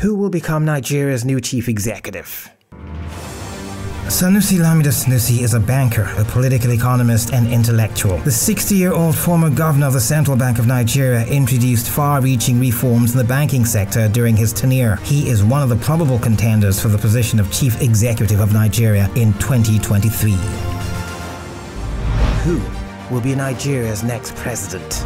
Who will become Nigeria's new chief executive? Sanusi Lamido Sanusi is a banker, a political economist, and intellectual. The 60 year old former governor of the Central Bank of Nigeria introduced far reaching reforms in the banking sector during his tenure. He is one of the probable contenders for the position of chief executive of Nigeria in 2023. Who will be Nigeria's next president?